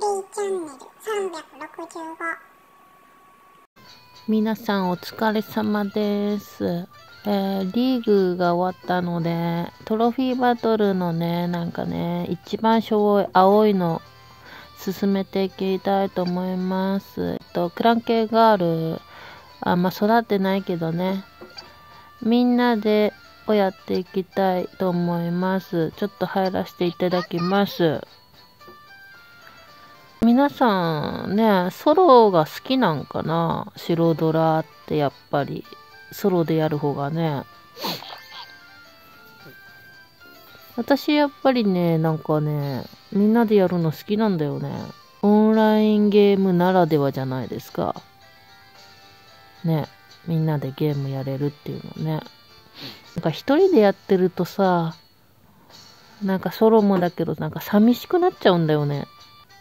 チャンネル365皆さんお疲れ様です。えーリーグが終わったので、トロフィーバトルのね、なんかね、一番しょぼい青いの進めていきたいと思います。えっと、クランケーガール、あ、まあ、育ってないけどね、みんなでをやっていきたいと思います。ちょっと入らせていただきます。皆さんね、ソロが好きなんかな？白ドラってやっぱり、ソロでやる方がね。私やっぱりね、なんかね、みんなでやるの好きなんだよね。オンラインゲームならではじゃないですか。ね、みんなでゲームやれるっていうのね。なんか一人でやってるとさ、なんかソロもだけどなんか寂しくなっちゃうんだよね。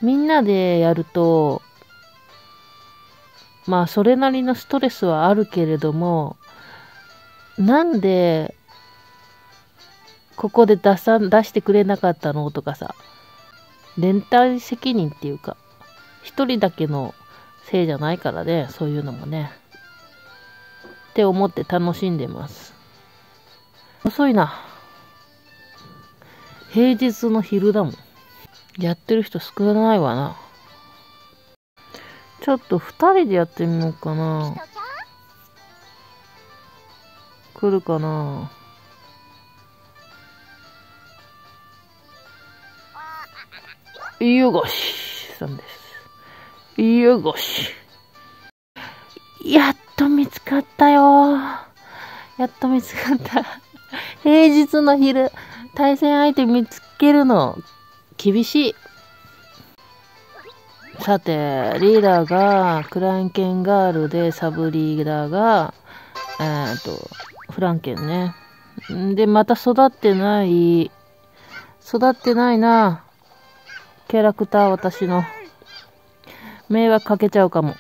みんなでやると、まあそれなりのストレスはあるけれども、なんで、ここで出さ、出してくれなかったのとかさ、連帯責任っていうか、一人だけのせいじゃないからね、そういうのもね。って思って楽しんでます。遅いな。平日の昼だもん。やってる人少ないわな。ちょっと二人でやってみようかな。来るかなよごしさんです。よごし。やっと見つかったよ。やっと見つかった。平日の昼、対戦相手見つけるの、厳しい。さて、リーダーがクランケンガールで、サブリーダーが、えーっと、フランケンね。んで、また育ってない、育ってないな。キャラクター、私の。迷惑かけちゃうかも。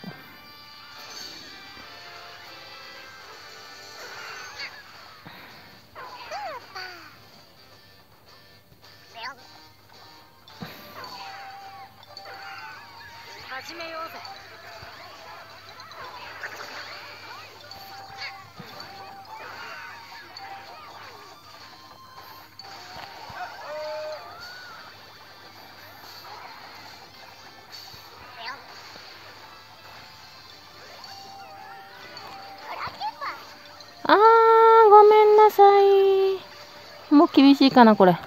厳しいかな、これ。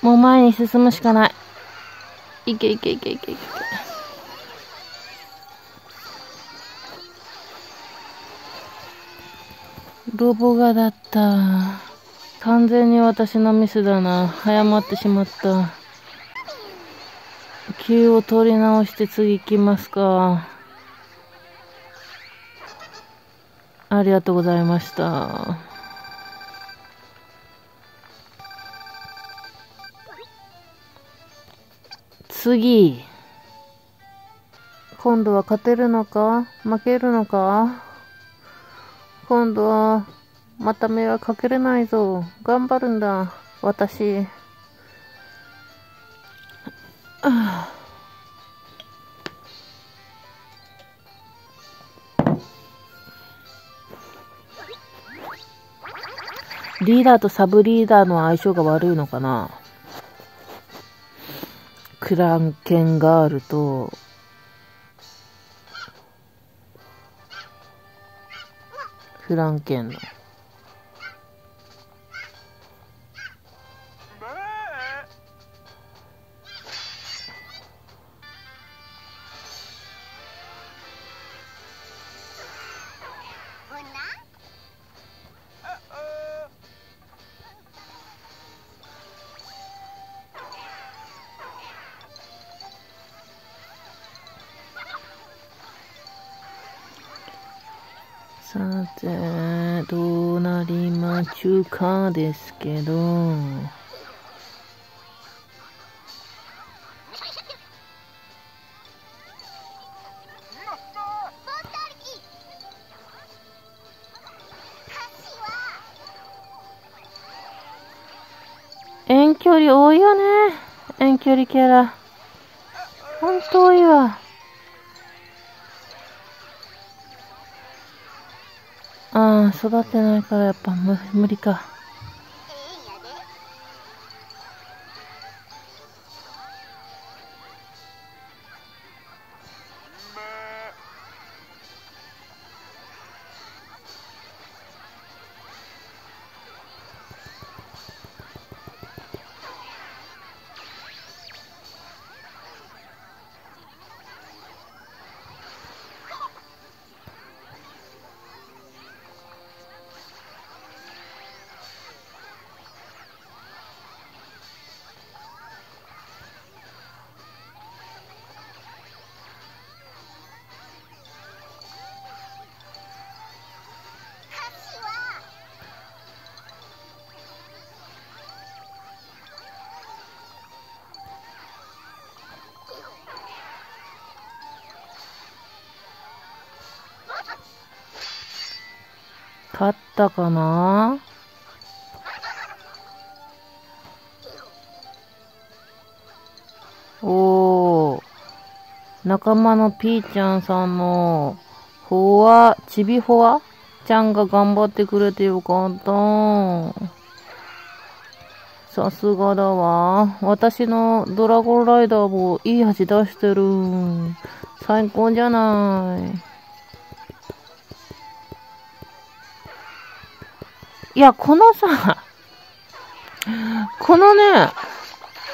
もう前に進むしかない。いけいけいけいけいけ。ロボがだった。完全に私のミスだな。早まってしまった。気を取り直して次行きますか。ありがとうございました。次。今度は勝てるのか？負けるのか？今度は、また迷惑かけれないぞ。頑張るんだ。私。リーダーとサブリーダーの相性が悪いのかな？クランケンガールと、フランケンの。さて、どうなりまちゅうかですけど、橋は距離多いよね。遠距離キャラ。ほんと多いわ。育てないからやっぱ無理か。ったかな？おー。仲間のピーちゃんさんの、ほわ、ちびほわちゃんが頑張ってくれてよかった。さすがだわ。私のドラゴンライダーもいい味出してる。最高じゃない。いや、このさ、このね、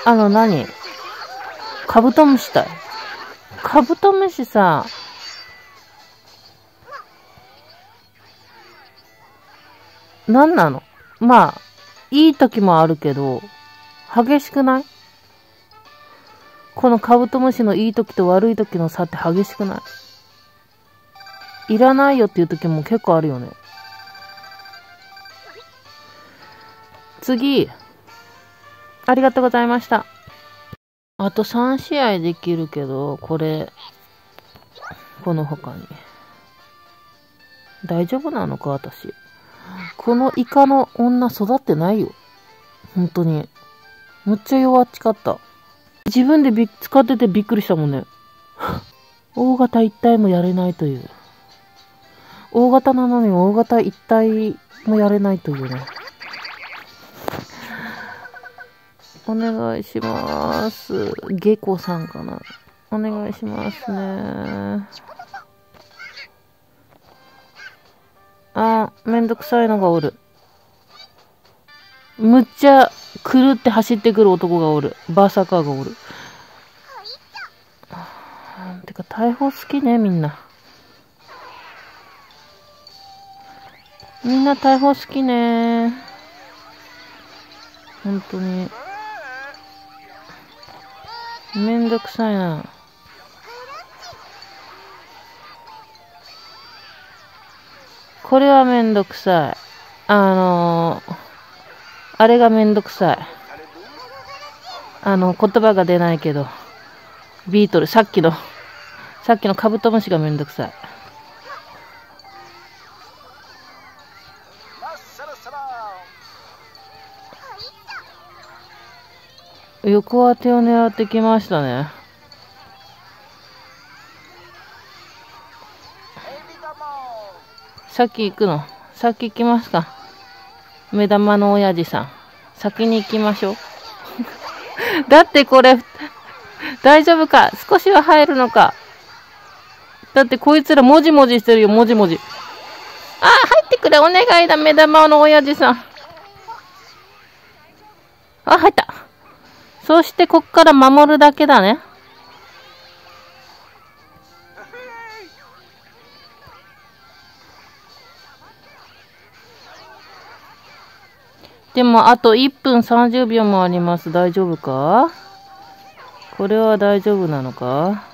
あの何？カブトムシだよ。カブトムシさ、なんなの？まあ、いい時もあるけど、激しくない？このカブトムシのいい時と悪い時の差って激しくない？いらないよっていう時も結構あるよね。次。ありがとうございました。あと3試合できるけど、これ、この他に。大丈夫なのか、私。このイカの女育ってないよ。本当に。むっちゃ弱っちかった。自分でび使っててびっくりしたもんね。大型一体もやれないという。大型なのに大型一体もやれないというね。お願いします。ゲコさんかな。お願いしますね。あ、めんどくさいのがおる。むっちゃ狂って走ってくる男がおる。バーサーカーがおる。あーてか、大砲好きね、みんな。みんな大砲好きね。本当に。めんどくさいな。これはめんどくさい。あのー、あれがめんどくさい。あの、言葉が出ないけど。ビートル、さっきの、さっきのカブトムシがめんどくさい。横当てを狙ってきましたね。さっき行くの？先行きますか目玉の親父さん。先に行きましょう。だってこれ、大丈夫か？少しは入るのか？だってこいつらもじもじしてるよ、もじもじ。あ、入ってくれ、お願いだ、目玉の親父さん。あ、入った。そしてこっから守るだけだね。でもあと1分30秒もあります。大丈夫か？これは大丈夫なのか？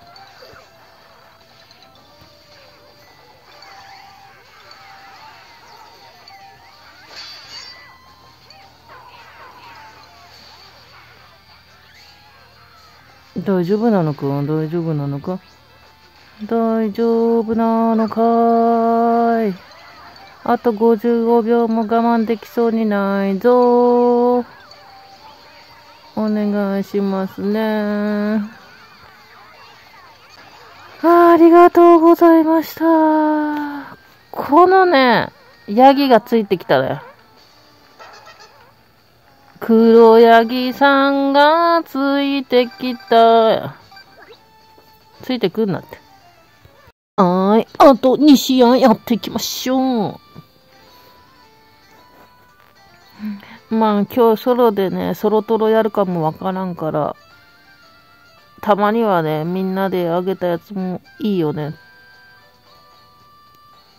大丈夫なのか？大丈夫なのか？大丈夫なのかい？あと55秒も我慢できそうにないぞ。お願いしますね。あありがとうございました。このね、ヤギがついてきたね。黒ヤギさんがついてきた。ついてくんなって。はーい。あと2試合やっていきましょう。まあ今日ソロでね、ソロトロやるかもわからんから、たまにはね、みんなであげたやつもいいよね。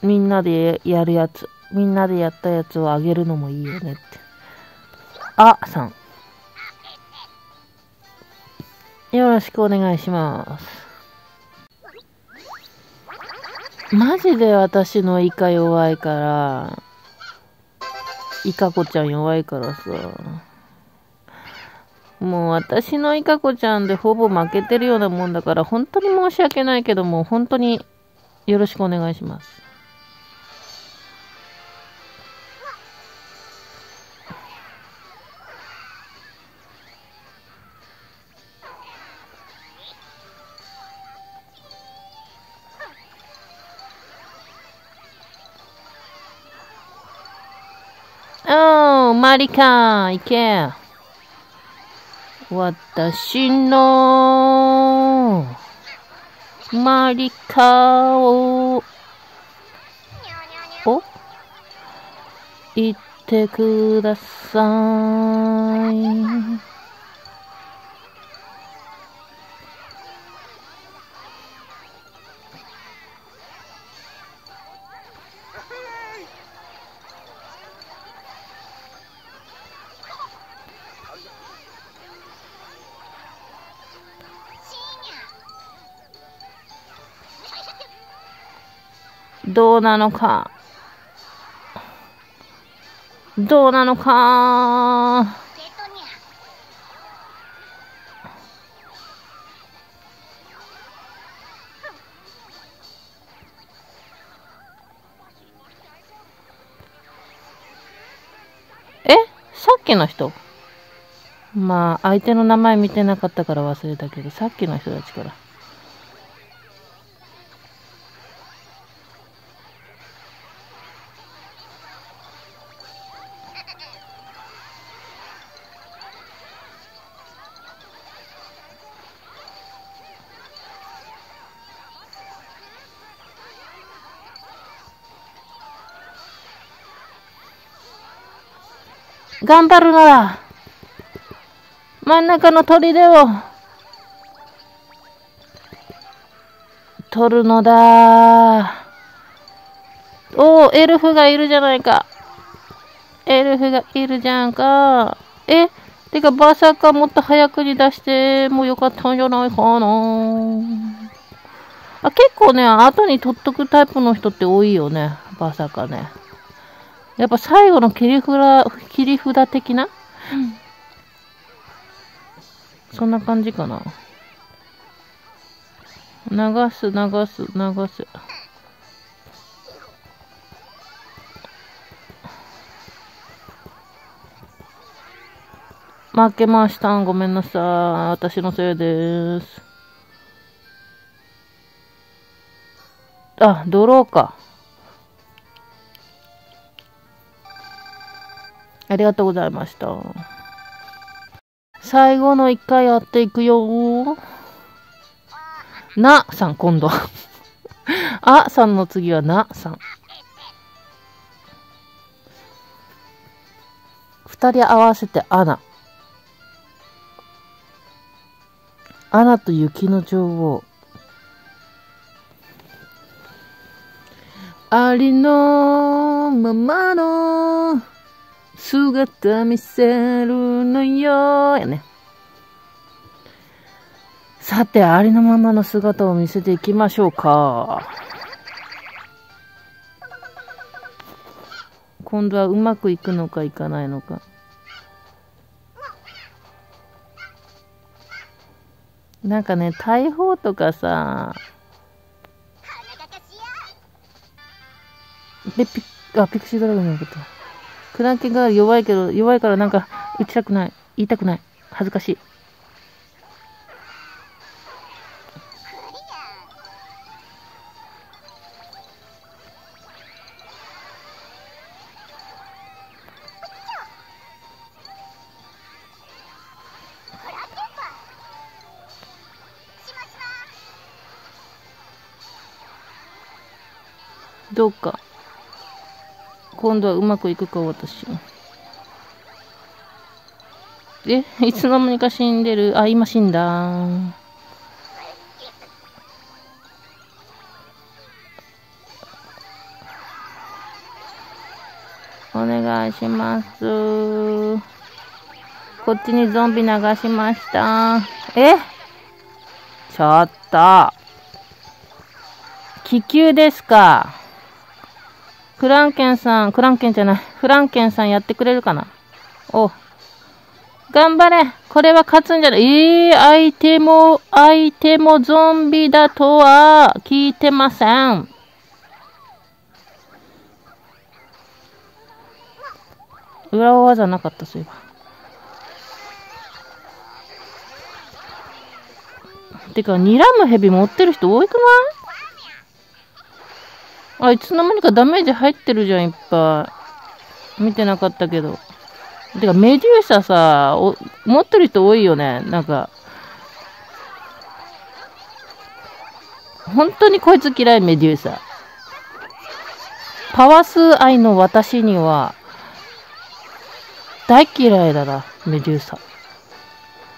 みんなでやるやつ。みんなでやったやつをあげるのもいいよねって。あ、さん。よろしくお願いします。マジで私のイカ弱いから、イカ子ちゃん弱いからさ。もう私のイカ子ちゃんでほぼ負けてるようなもんだから、本当に申し訳ないけども、本当によろしくお願いします。マリカ、行け。私のマリカを、お？言ってください。どうなのか。どうなのか。え？さっきの人？まあ、相手の名前見てなかったから忘れたけど、さっきの人たちから。頑張るのだ真ん中の砦を取るのだおお、エルフがいるじゃないか。エルフがいるじゃんか。えてか、バーサーカーもっと早くに出してもよかったんじゃないかな。あ、結構ね、後に取っとくタイプの人って多いよね。バーサーカーね。やっぱ最後の切り札、切り札的な？そんな感じかな。流す、流す、流す。負けました。ごめんなさい。私のせいです。あ、ドローか。りがとうございました。最後の一回やっていくよ。な、さん、今度。あ、さんの次はな、さん。二人合わせてアナ。アナと雪の女王。ありのままの姿見せるのよやね。さて、ありのままの姿を見せていきましょうか。今度はうまくいくのかいかないのか。なんかね、大砲とかさ、で、ピあ、ピクシードラゴンのこと。クランケが弱いけど、弱いからなんか、打ちたくない。言いたくない。恥ずかしい。今度はうまくいくか、私。え、いつの間にか死んでる？あ、今死んだ。お願いします。こっちにゾンビ流しました。え？ちょっと。気球ですか。クランケンさん、クランケンじゃない。フランケンさんやってくれるかな？お。頑張れこれは勝つんじゃないええー、相手も、相手もゾンビだとは聞いてません。裏技なかった、そういえば。てか、睨む蛇持ってる人多いくない？あ、いつの間にかダメージ入ってるじゃん、いっぱい。見てなかったけど。てか、メデューサさ、お持ってる人多いよね。なんか。本当にこいつ嫌い、メデューサ。パワー数愛の私には、大嫌いだな、メデューサ。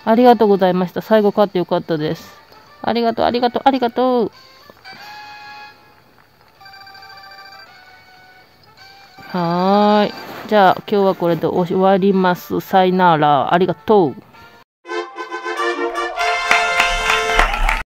ありがとうございました。最後勝ってよかったです。ありがとう、ありがとう、ありがとう。はい。じゃあ、今日はこれで終わります。さよなら。ありがとう。